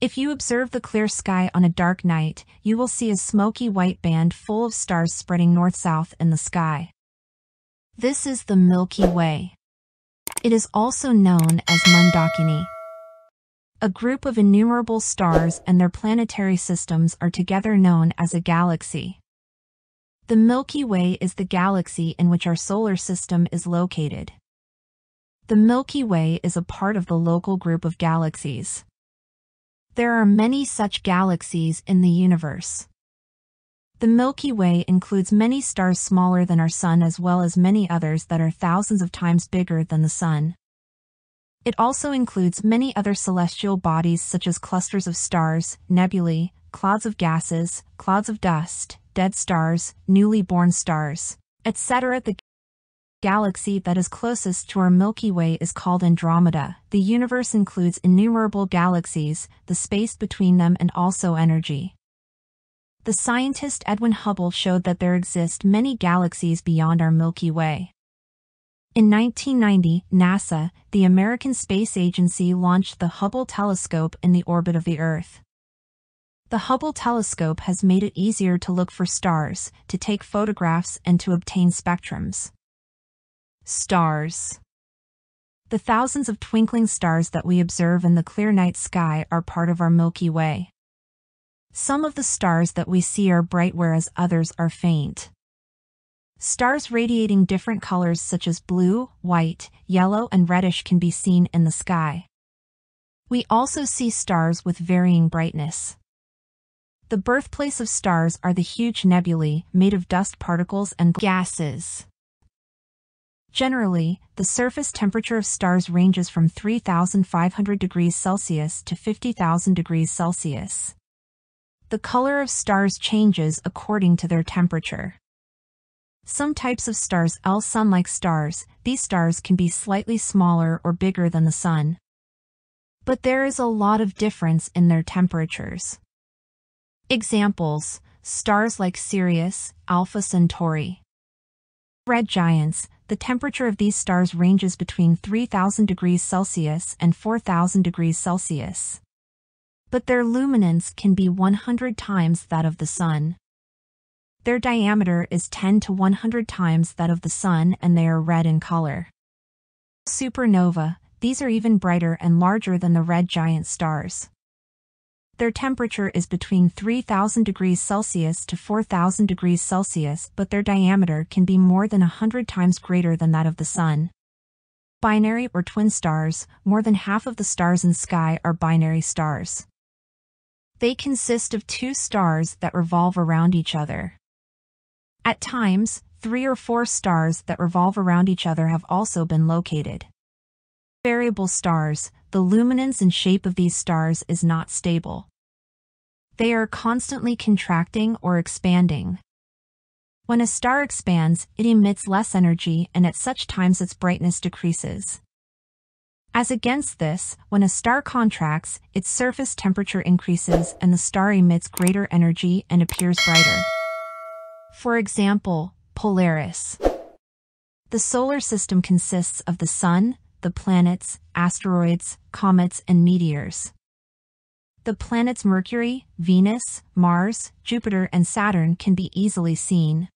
If you observe the clear sky on a dark night, you will see a smoky white band full of stars spreading north-south in the sky. This is the Milky Way. It is also known as Mandakini. A group of innumerable stars and their planetary systems are together known as a galaxy. The Milky Way is the galaxy in which our solar system is located. The Milky Way is a part of the local group of galaxies. There are many such galaxies in the universe. The Milky Way includes many stars smaller than our Sun as well as many others that are thousands of times bigger than the Sun. It also includes many other celestial bodies such as clusters of stars, nebulae, clouds of gases, clouds of dust, dead stars, newly born stars, etc. The galaxy that is closest to our Milky Way is called Andromeda. The universe includes innumerable galaxies, the space between them and also energy. The scientist Edwin Hubble showed that there exist many galaxies beyond our Milky Way. In 1990, NASA, the American Space Agency launched the Hubble telescope in the orbit of the Earth. The Hubble telescope has made it easier to look for stars, to take photographs and to obtain spectrums. Stars. The thousands of twinkling stars that we observe in the clear night sky are part of our Milky Way. Some of the stars that we see are bright whereas others are faint. Stars radiating different colors such as blue, white, yellow, and reddish can be seen in the sky. We also see stars with varying brightness. The birthplace of stars are the huge nebulae made of dust particles and gases. Generally, the surface temperature of stars ranges from 3,500 degrees Celsius to 50,000 degrees Celsius. The color of stars changes according to their temperature. Some types of stars L sun-like stars, these stars can be slightly smaller or bigger than the sun. But there is a lot of difference in their temperatures. Examples, stars like Sirius, Alpha Centauri. Red giants, the temperature of these stars ranges between 3000 degrees Celsius and 4000 degrees Celsius. But their luminance can be 100 times that of the Sun. Their diameter is 10 to 100 times that of the Sun and they are red in color. Supernova, these are even brighter and larger than the red giant stars. Their temperature is between 3000 degrees Celsius to 4000 degrees Celsius, but their diameter can be more than 100 times greater than that of the Sun. Binary or twin stars, more than half of the stars in sky are binary stars. They consist of two stars that revolve around each other. At times, three or four stars that revolve around each other have also been located. Variable stars, the luminance and shape of these stars is not stable. They are constantly contracting or expanding. When a star expands, it emits less energy and at such times its brightness decreases. As against this, when a star contracts, its surface temperature increases and the star emits greater energy and appears brighter. For example, Polaris. The solar system consists of the Sun, the planets, asteroids, comets, and meteors. The planets Mercury, Venus, Mars, Jupiter, and Saturn can be easily seen.